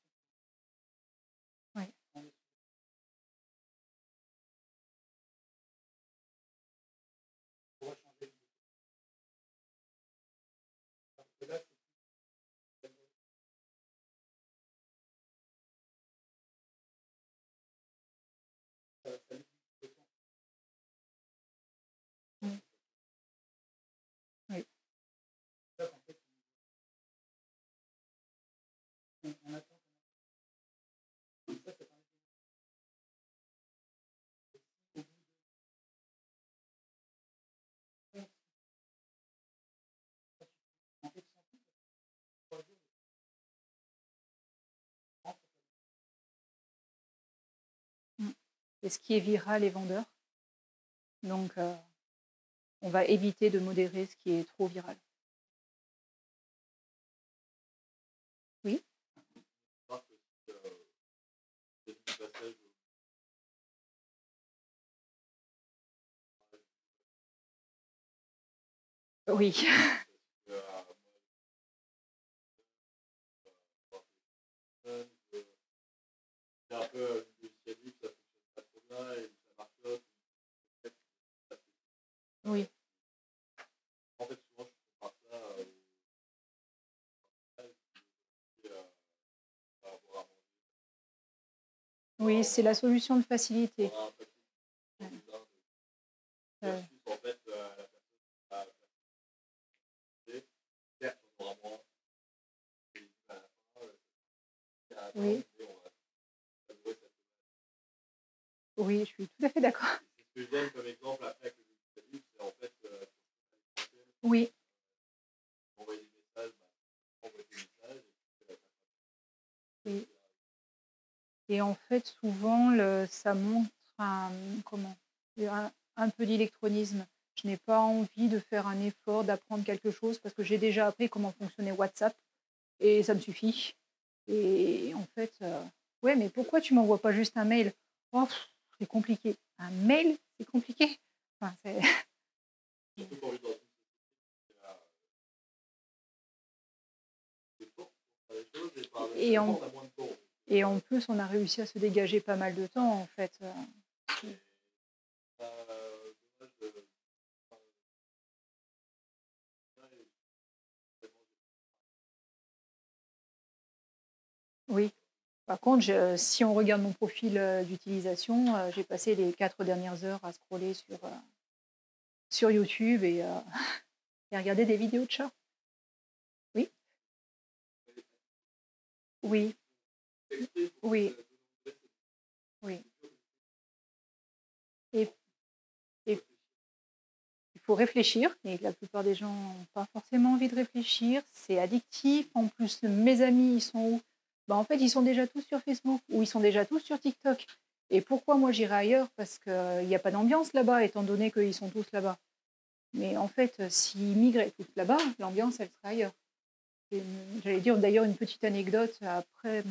Ce qui est viral est vendeur. Donc, euh, on va éviter de modérer ce qui est trop viral. Oui? Oui. Oui. En fait, souvent, je compare ça Oui, c'est la solution de facilité. Euh. Oui. Oui, je suis tout à fait d'accord. C'est ce que je donne comme exemple après oui. Et en fait, souvent, ça montre un, comment, un, peu d'électronisme. Je n'ai pas envie de faire un effort d'apprendre quelque chose parce que j'ai déjà appris comment fonctionnait WhatsApp et ça me suffit. Et en fait, euh, ouais, mais pourquoi tu m'envoies pas juste un mail? Oh, C'est compliqué. Un mail, c'est compliqué? Enfin, Et en, et en plus, on a réussi à se dégager pas mal de temps, en fait. Oui. Par contre, si on regarde mon profil euh, d'utilisation, euh, j'ai passé les quatre dernières heures à scroller sur, euh, sur YouTube et, et regarder des vidéos de chats. Oui. Oui. Oui. Et, et il faut réfléchir, et la plupart des gens n'ont pas forcément envie de réfléchir. C'est addictif. En plus, mes amis, ils sont où? Bah, En fait, ils sont déjà tous sur Facebook ou ils sont déjà tous sur TikTok. Et pourquoi moi j'irai ailleurs? Parce qu'il n'y a pas d'ambiance là-bas, étant donné qu'ils sont tous là-bas. Mais en fait, s'ils migraient tous là-bas, l'ambiance, elle serait ailleurs. J'allais dire d'ailleurs une petite anecdote. Après,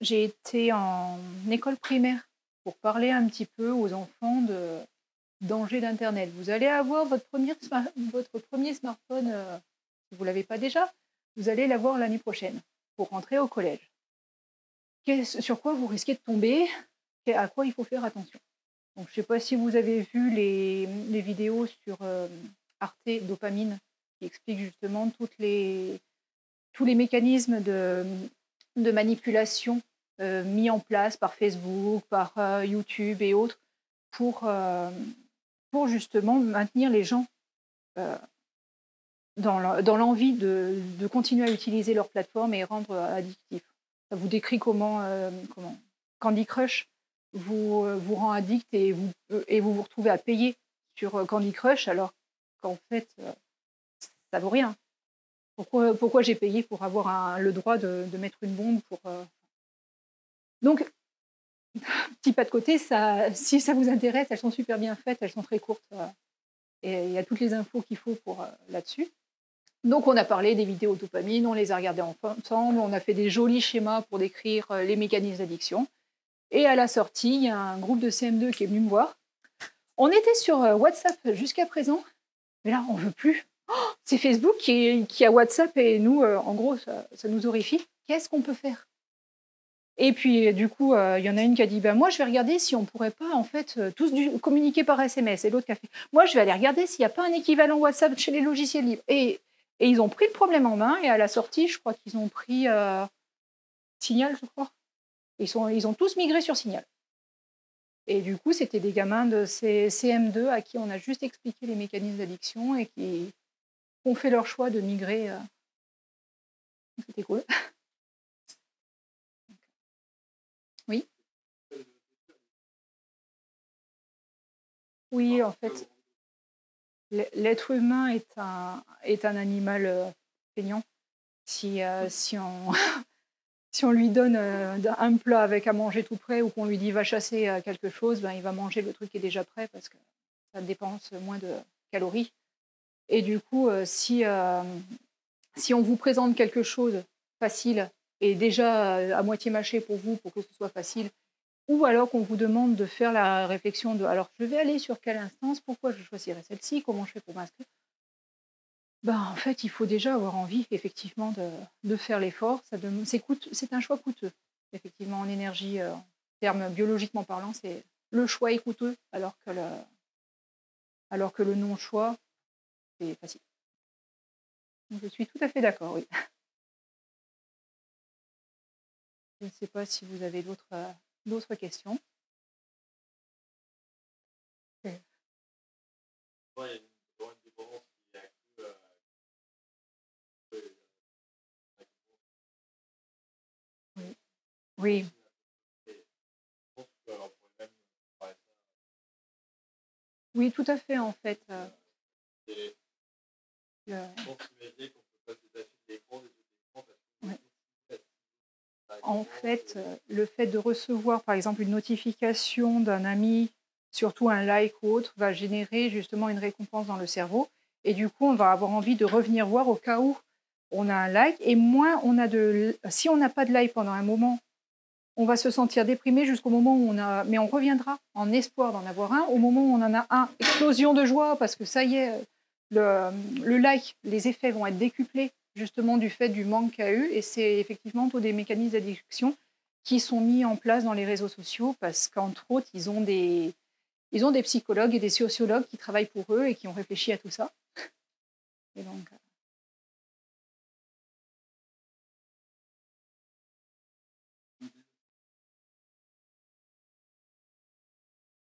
j'ai été en école primaire pour parler un petit peu aux enfants de danger d'Internet. Vous allez avoir votre premier, smartphone, euh, si vous ne l'avez pas déjà, vous allez l'avoir l'année prochaine pour rentrer au collège. sur quoi vous risquez de tomber? À quoi il faut faire attention? Donc, je ne sais pas si vous avez vu les, les vidéos sur euh, Arte Dopamine qui explique justement tous les mécanismes de, manipulation euh, mis en place par Facebook, par euh, YouTube et autres pour, euh, pour justement maintenir les gens dans l'envie de, continuer à utiliser leur plateforme et rendre addictif. Ça vous décrit comment, comment Candy Crush vous, vous rend addict et vous, et vous vous retrouvez à payer sur Candy Crush alors qu'en fait, ça vaut rien. Pourquoi, j'ai payé pour avoir le droit de, mettre une bombe pour. Donc, petit pas de côté, ça, si ça vous intéresse, elles sont super bien faites, elles sont très courtes. et il y a toutes les infos qu'il faut pour là-dessus. Donc, on a parlé des vidéos dopamine, on les a regardées ensemble, on a fait des jolis schémas pour décrire euh, les mécanismes d'addiction. Et à la sortie, il y a un groupe de CM2 qui est venu me voir. On était sur euh, WhatsApp jusqu'à présent, mais là, on veut plus. C'est Facebook qui, a WhatsApp et nous, euh, en gros, ça, nous horrifie. Qu'est-ce qu'on peut faire? Et puis, du coup, il y en a une qui a dit ben, Moi, je vais regarder si on pourrait pas, en fait, tous communiquer par SMS. Et l'autre qui a fait Moi, je vais aller regarder s'il n'y a pas un équivalent WhatsApp chez les logiciels libres. Et ils ont pris le problème en main et à la sortie, je crois qu'ils ont pris euh, Signal, je crois. Ils, ont tous migré sur Signal. Et du coup, c'était des gamins de CM2 à qui on a juste expliqué les mécanismes d'addiction et qui ont fait leur choix de migrer. Euh. C'était cool. Oui. Oui, en fait, l'être humain est un, est un animal euh, feignant. Si, euh, si, on, si on lui donne un plat avec à manger tout prêt ou qu'on lui dit va chasser quelque chose, ben, il va manger le truc qui est déjà prêt parce que ça dépense moins de calories. Et du coup, si, si on vous présente quelque chose facile et déjà à moitié mâché pour vous, pour que ce soit facile, ou alors qu'on vous demande de faire la réflexion de alors je vais aller sur quelle instance, pourquoi je choisirais celle-ci, comment je fais pour m'inscrire? Ben, en fait, il faut déjà avoir envie effectivement de, de faire l'effort. C'est un choix coûteux, effectivement, en énergie, euh, en termes biologiquement parlant, c'est le choix est coûteux, alors que le, alors que le non-choix, c'est facile. je suis tout à fait d'accord, oui. Je ne sais pas si vous avez d'autres euh, D'autres questions Oui. Oui, tout à fait, en fait. Euh, en fait, euh, le fait de recevoir, par exemple, une notification d'un ami, surtout un like ou autre, va générer justement une récompense dans le cerveau. Et du coup, on va avoir envie de revenir voir au cas où on a un like. Et moins on a de. Si on n'a pas de like pendant un moment, on va se sentir déprimé jusqu'au moment où on a. Mais on reviendra en espoir d'en avoir un. Au moment où on en a un, explosion de joie, parce que ça y est, le, le like, les effets vont être décuplés justement du fait du manque qu'a eu. Et c'est effectivement tous des mécanismes d'addiction qui sont mis en place dans les réseaux sociaux parce qu'entre autres, ils ont, des, ils ont des psychologues et des sociologues qui travaillent pour eux et qui ont réfléchi à tout ça. Et donc, euh,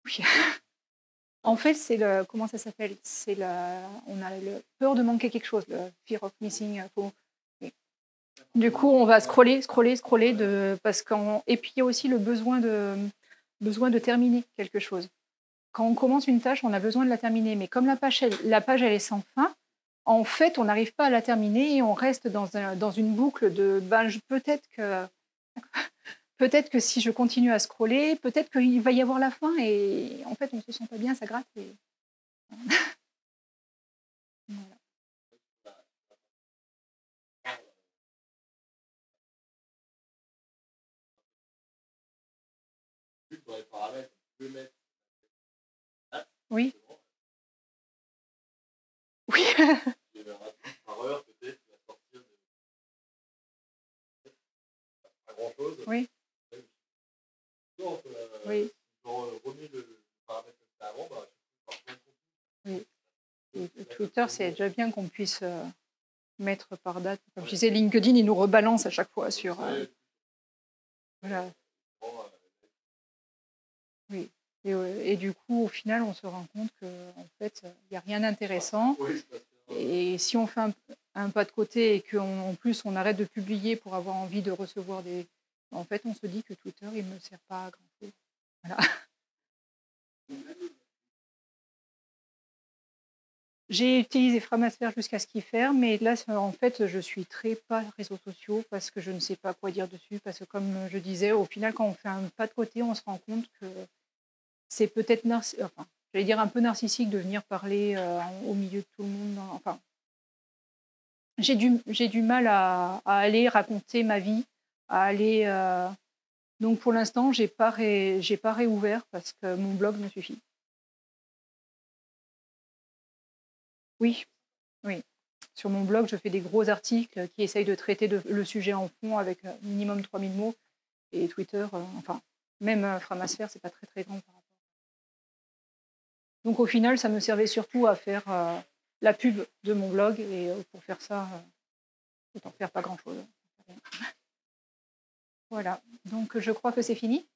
Oui. En fait, c'est le comment ça s'appelle? C'est la on a le peur de manquer quelque chose, le fear of missing. Du coup, on va scroller, scroller, scroller parce qu'en et puis il y a aussi le besoin de besoin de terminer quelque chose. Quand on commence une tâche, on a besoin de la terminer, mais comme la page elle, la page elle est sans fin, en fait, on n'arrive pas à la terminer et on reste dans, dans une boucle de ben, peut-être que peut-être que si je continue à scroller, peut-être qu'il va y avoir la fin et en fait on ne se sent pas bien, ça gratte. Et... voilà. Oui. Oui. Oui. Oui. Oui. Twitter, c'est déjà bien qu'on puisse euh, mettre par date. Comme je disais, LinkedIn, il nous rebalance à chaque fois sur. Euh, voilà. Oui. Et, et, du coup, au final, on se rend compte qu'en fait, il n'y a rien d'intéressant. Et si on fait un, pas de côté et qu'en plus on arrête de publier pour avoir envie de recevoir des... En fait, on se dit que Twitter, il ne sert pas à grand-chose. J'ai utilisé Framasphère jusqu'à ce qu'il ferme, mais là, en fait, je suis très pas réseaux sociaux parce que je ne sais pas quoi dire dessus. Parce que, comme je disais, au final, quand on fait un pas de côté, on se rend compte que c'est peut-être, enfin, j'allais dire un peu narcissique de venir parler euh, au milieu de tout le monde. Enfin, j'ai du, du mal à, aller raconter ma vie, à aller. Euh, donc, pour l'instant, j'ai pas, j'ai pas réouvert parce que mon blog me suffit. Oui, oui. Sur mon blog, je fais des gros articles qui essayent de traiter le sujet en fond avec euh, minimum 3000 mots. Et Twitter, euh, enfin, même euh, Framasphère, c'est pas très très grand par rapport. Donc au final, ça me servait surtout à faire la pub de mon blog et pour faire ça, autant faire pas grand chose. Voilà. Donc je crois que c'est fini.